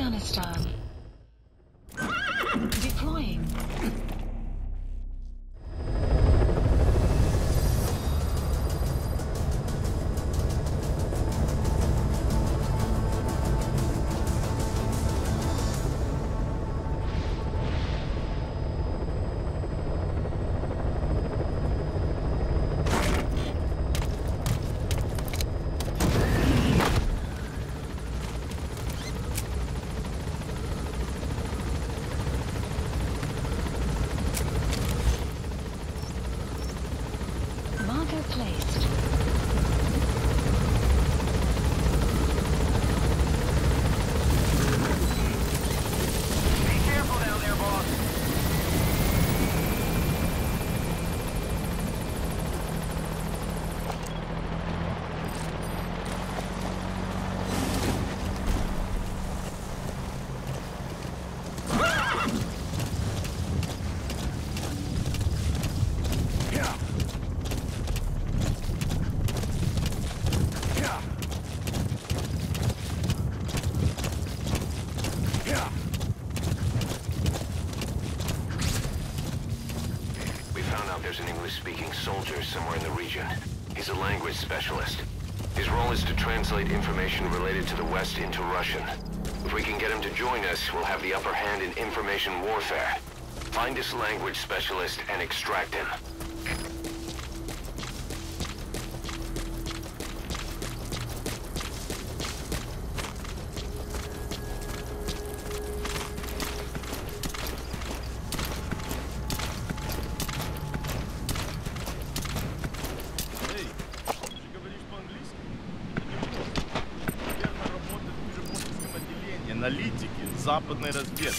Afghanistan. West into Russian. If we can get him to join us, we'll have the upper hand in information warfare. Find this language specialist and extract him. Западной разведки.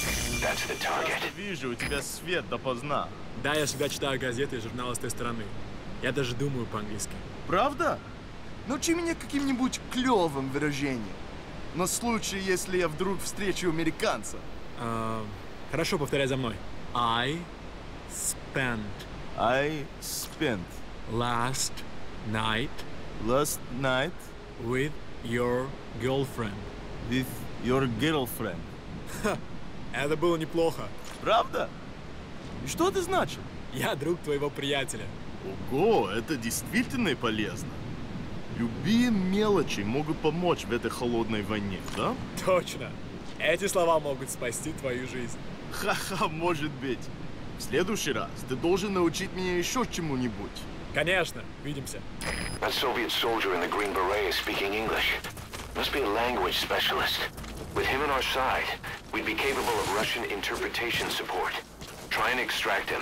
Вижу, у тебя свет допоздна. Да, я всегда читаю газеты и журналы с той стороны. Я даже думаю по-английски. Правда? Научи меня каким-нибудь клевым выражением. На случай, если я вдруг встречу американца. А, хорошо, повторяй за мной. I spent I spent last night last night with your girlfriend. with your girlfriend. Это было неплохо. Правда? И что это значит? Я друг твоего приятеля. Ого, это действительно полезно. Любые мелочи могут помочь в этой холодной войне, да? Точно. Эти слова могут спасти твою жизнь. Ха-ха, может быть. В следующий раз ты должен научить меня еще чему-нибудь. Конечно, увидимся. That Soviet soldier in the Green Beret is speaking English. Must be a language specialist. With him on our side, we'd be capable of Russian interpretation support. Try and extract him.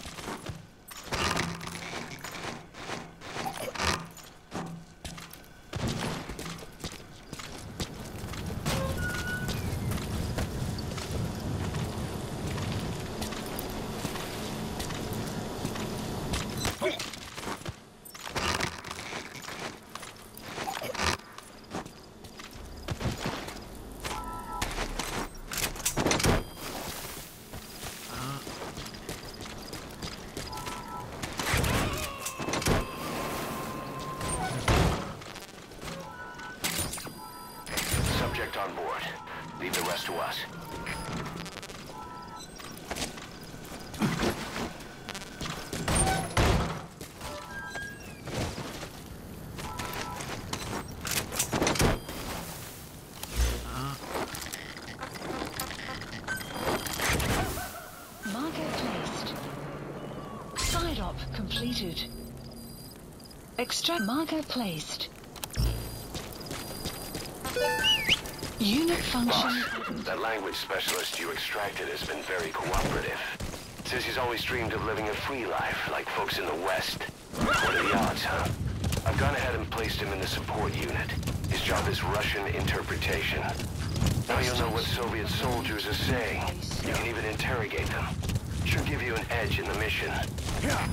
Marker placed. Unit function. That language specialist you extracted has been very cooperative. Says he's always dreamed of living a free life, like folks in the West. What are the odds, huh? I've gone ahead and placed him in the support unit. His job is Russian interpretation. Now you'll know what Soviet soldiers are saying. You can even interrogate them. Should give you an edge in the mission. Yeah.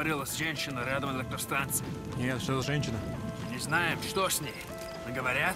Говорила женщина рядом от электростанции. Нет, что за женщина? Не знаем, что с ней. Но говорят,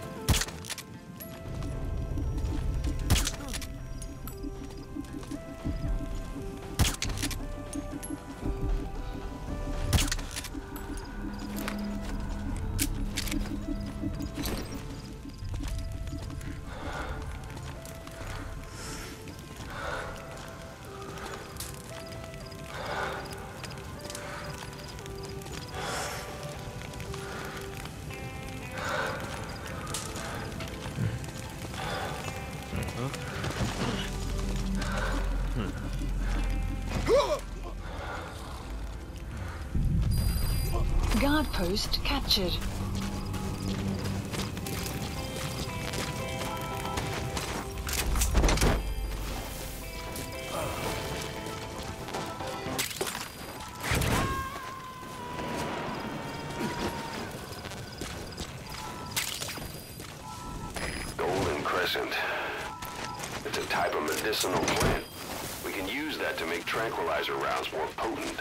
Golden Crescent. It's a type of medicinal plant. We can use that to make tranquilizer rounds more potent.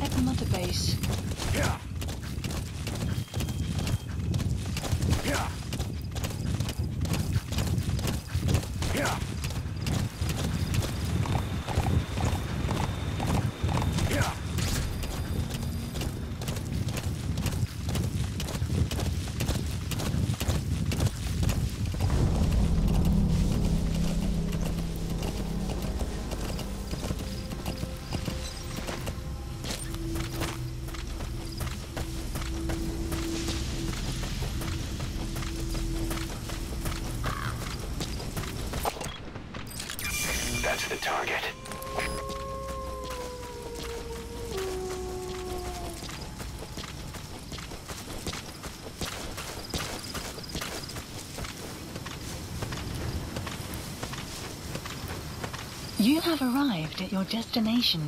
At Mother Base. At your destination.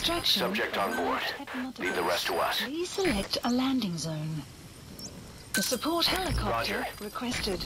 Extraction. Subject on board. arrived at Mother Leave the rest to us. Please select a landing zone. The support helicopter Roger. requested.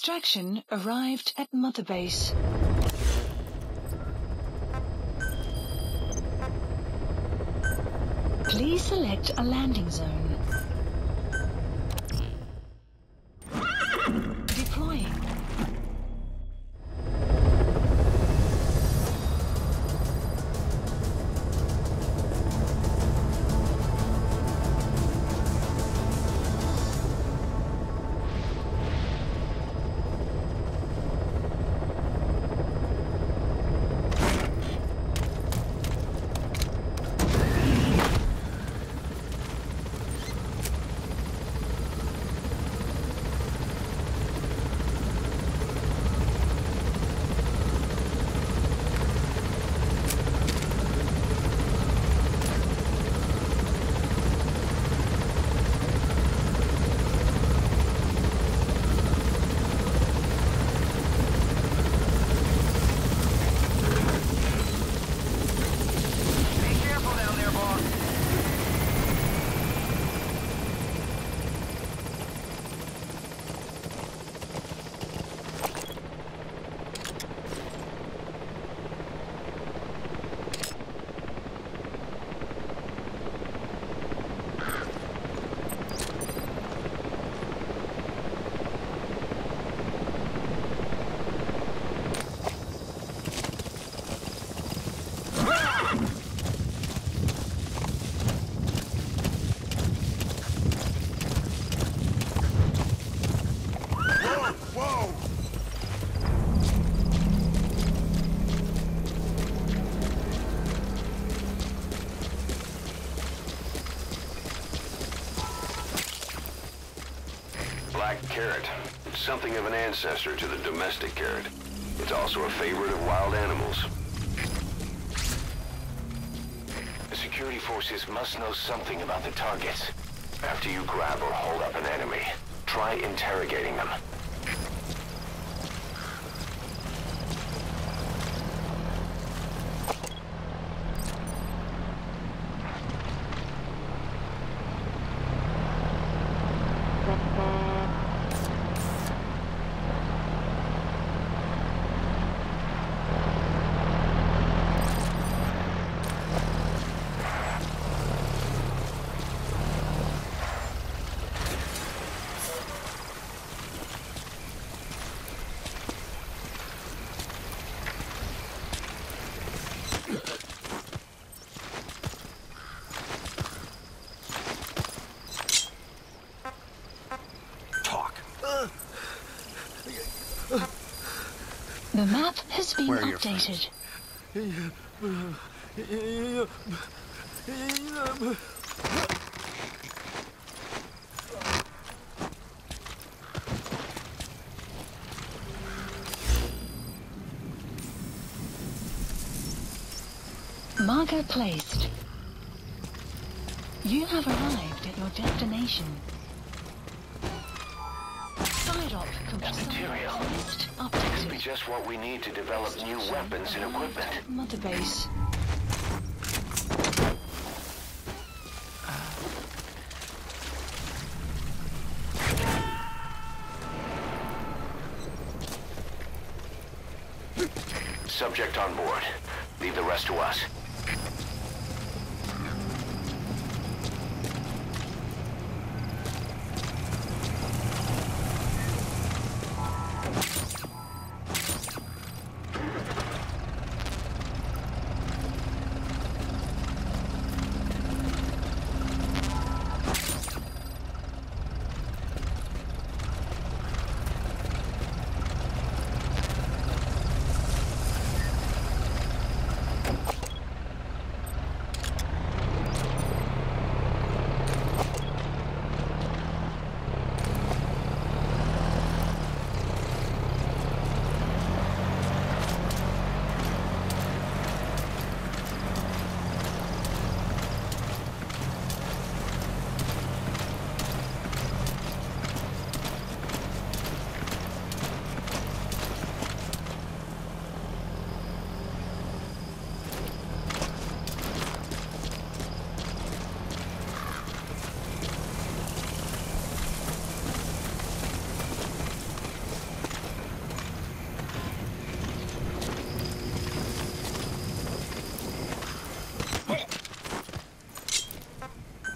Extraction arrived at Mother Base. Please select a landing zone. Carrot. It's something of an ancestor to the domestic carrot. It's also a favorite of wild animals. The security forces must know something about the targets. After you grab or hold up an enemy, try interrogating them. The map has been Where updated. Marker placed. You have arrived at your destination. Side op complete. Just what we need to develop new weapons and equipment. Mother base. Subject on board. Leave the rest to us.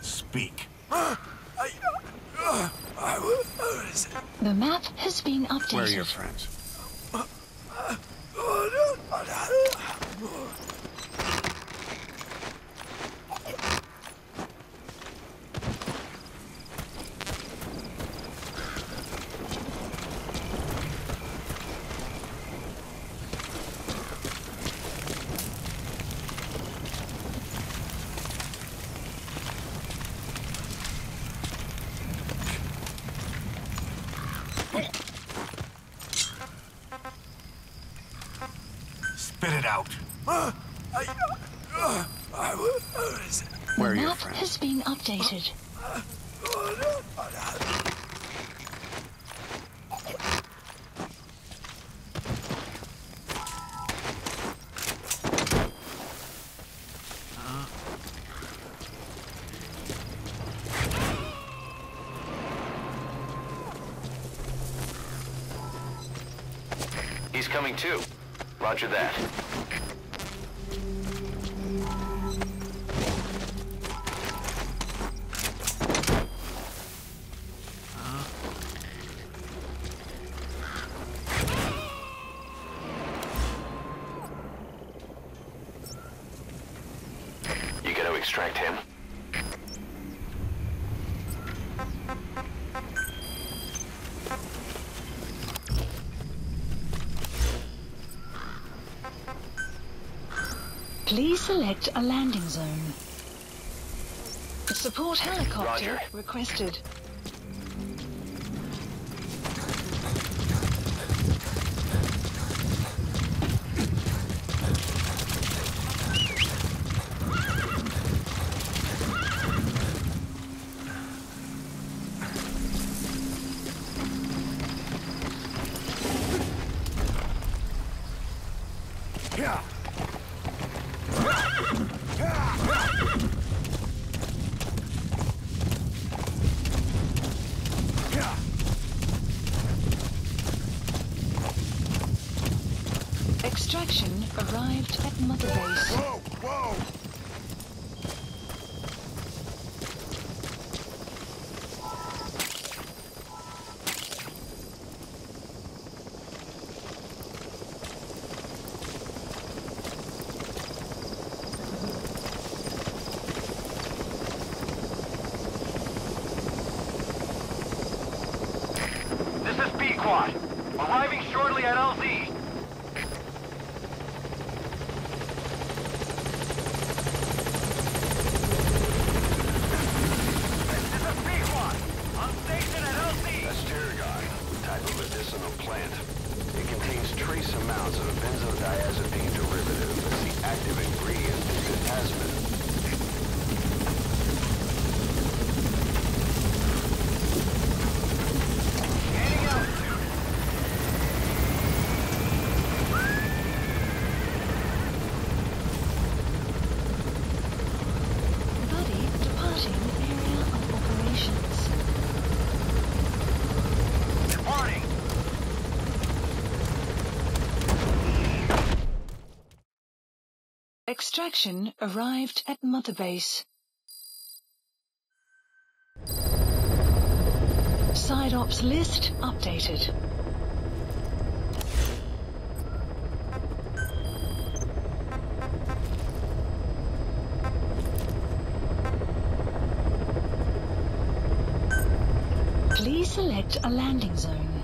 Speak. The map has been updated. Where are your friends? Spit it out. Where are the your map friends? has been updated. Roger that. Please select a landing zone. A support helicopter Roger. requested. Extraction arrived at Mother Base. Whoa, whoa! Pequod. Arriving shortly at LZ. This is Pequod. On station at LZ. That's Tarragon, type of medicinal plant. It contains trace amounts of a benzodiazepine derivative. The active ingredient is diazepam. Scanning altitude. Buddy departing area of operations. Departing. Extraction arrived at Mother Base. Side ops list updated. Please select a landing zone.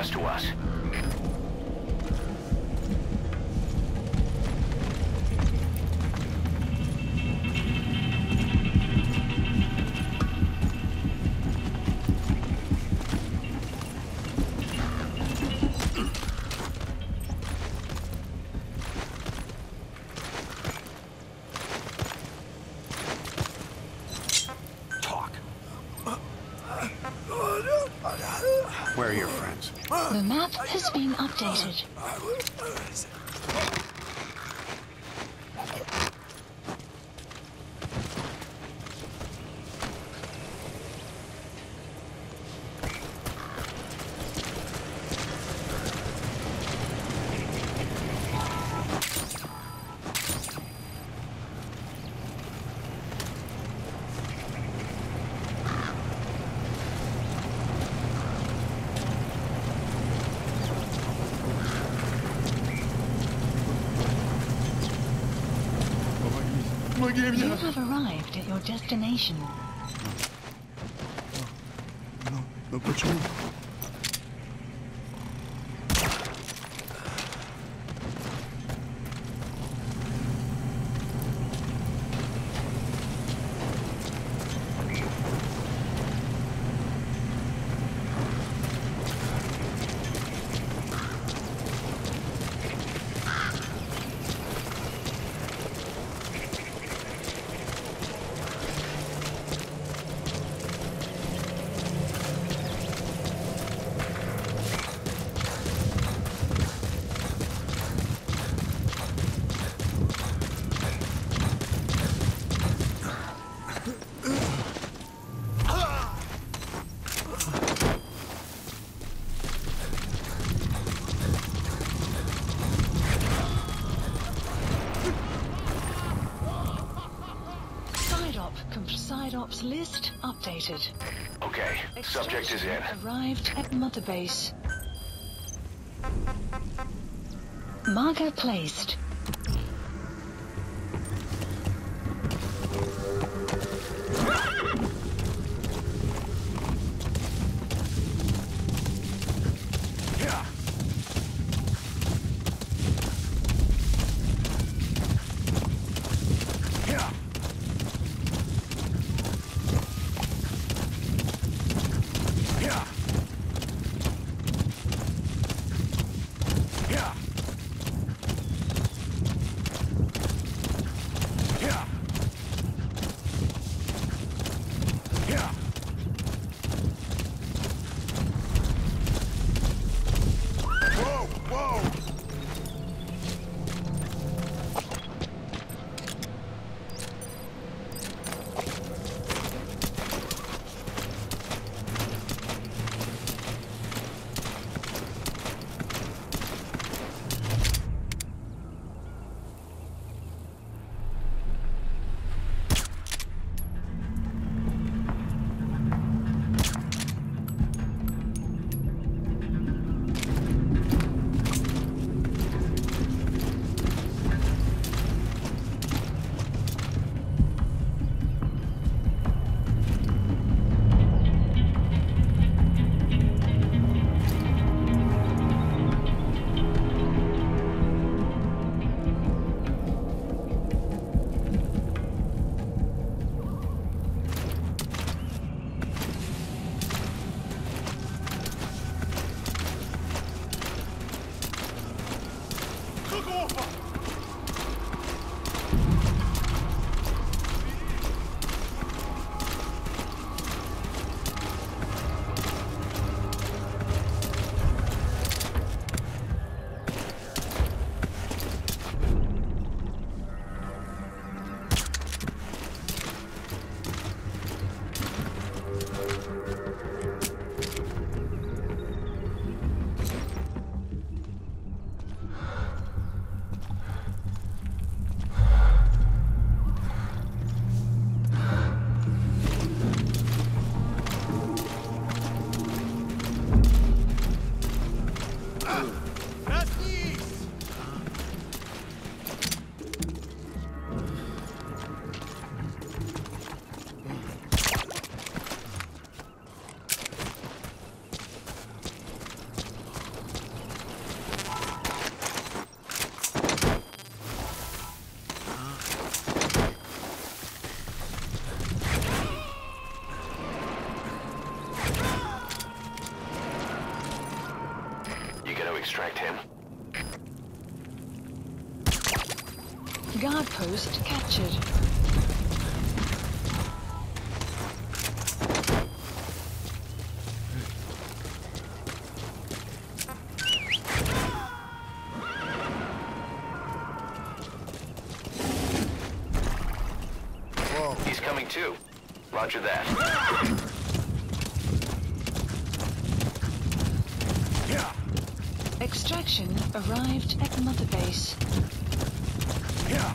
Rest to us. Friends? The map has been updated. Oh, at your destination. Ну, ну почему? Stops list updated. Okay, subject is in. Arrived at Mother Base. Marker placed. He's too. Roger that. Yeah. Extraction arrived at Mother Base. Yeah. Yeah.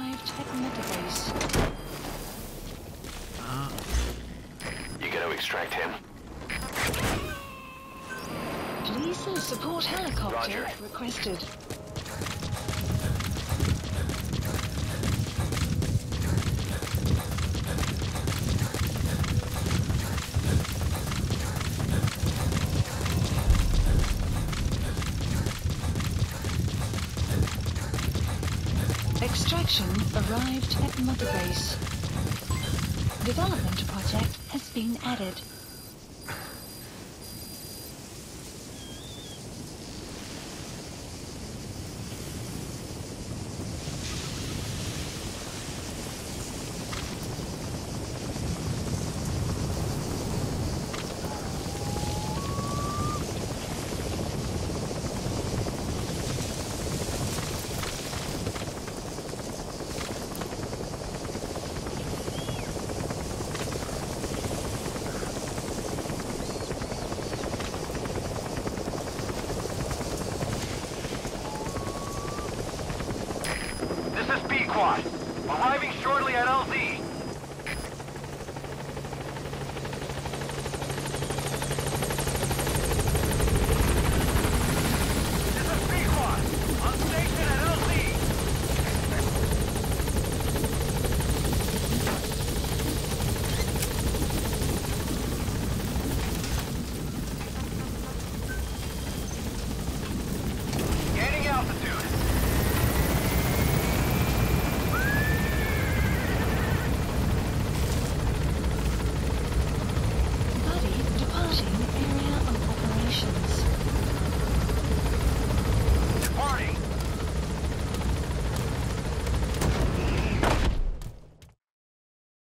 Arrived at Mother Base. You gotta extract him. Please support helicopter Roger. requested. Mother Base. Development project has been added.